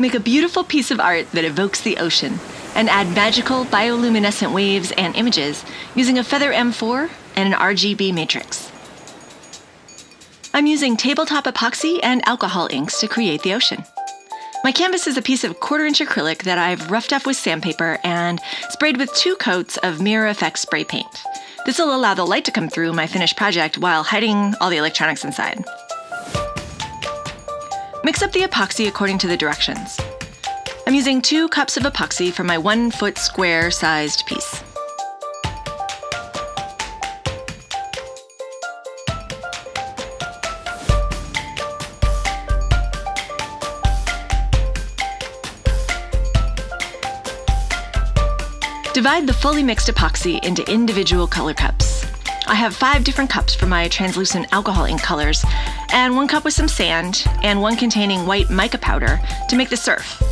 Make a beautiful piece of art that evokes the ocean and add magical bioluminescent waves and images using a Feather M4 and an RGB matrix. I'm using tabletop epoxy and alcohol inks to create the ocean. My canvas is a piece of quarter inch acrylic that I've roughed up with sandpaper and sprayed with two coats of Mirror Effect spray paint. This will allow the light to come through my finished project while hiding all the electronics inside. Mix up the epoxy according to the directions. I'm using two cups of epoxy for my one foot square sized piece. Divide the fully mixed epoxy into individual color cups. I have five different cups for my translucent alcohol ink colors, and one cup with some sand, and one containing white mica powder to make the surf.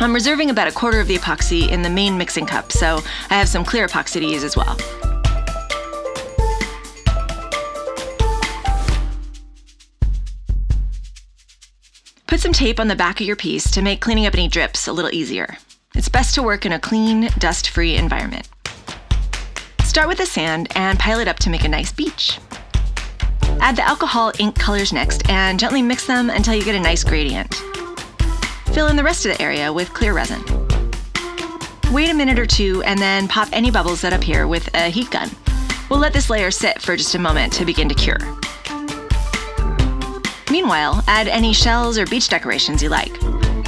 I'm reserving about a quarter of the epoxy in the main mixing cup, so I have some clear epoxy to use as well. Put some tape on the back of your piece to make cleaning up any drips a little easier. It's best to work in a clean, dust free environment. Start with the sand and pile it up to make a nice beach. Add the alcohol ink colors next and gently mix them until you get a nice gradient. Fill in the rest of the area with clear resin. Wait a minute or two and then pop any bubbles that appear with a heat gun. We'll let this layer sit for just a moment to begin to cure. Meanwhile, add any shells or beach decorations you like.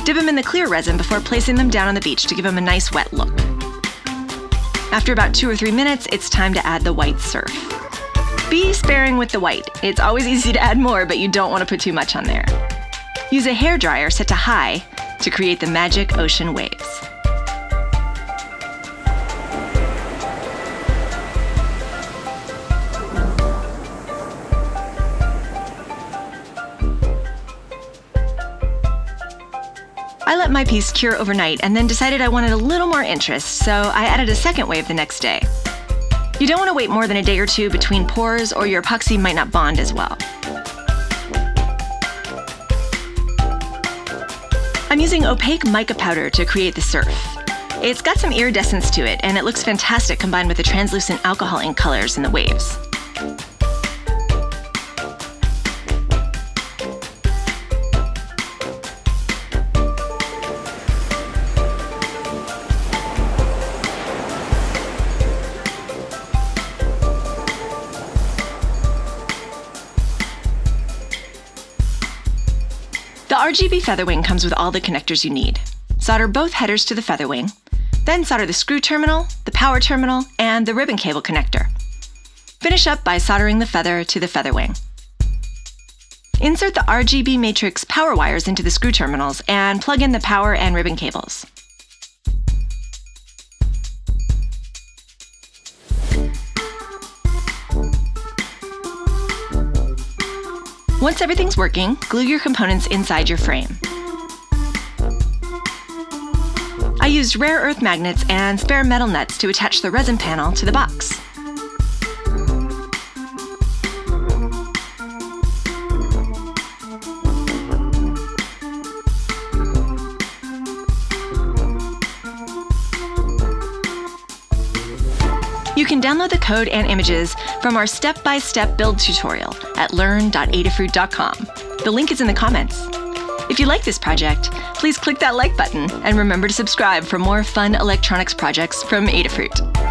Dip them in the clear resin before placing them down on the beach to give them a nice wet look. After about two or three minutes, it's time to add the white surf. Be sparing with the white. It's always easy to add more, but you don't want to put too much on there. Use a hair dryer set to high to create the magic ocean waves. I let my piece cure overnight and then decided I wanted a little more interest, so I added a second wave the next day. You don't want to wait more than a day or two between pours or your epoxy might not bond as well. I'm using opaque mica powder to create the surf. It's got some iridescence to it, and it looks fantastic combined with the translucent alcohol ink colors in the waves. RGB Featherwing comes with all the connectors you need. Solder both headers to the Featherwing, then solder the screw terminal, the power terminal, and the ribbon cable connector. Finish up by soldering the feather to the Featherwing. Insert the RGB matrix power wires into the screw terminals and plug in the power and ribbon cables. Once everything's working, glue your components inside your frame. I used rare earth magnets and spare metal nuts to attach the resin panel to the box. You can download the code and images from our step-by-step build tutorial at learn.adafruit.com. The link is in the comments. If you like this project, please click that like button and remember to subscribe for more fun electronics projects from Adafruit.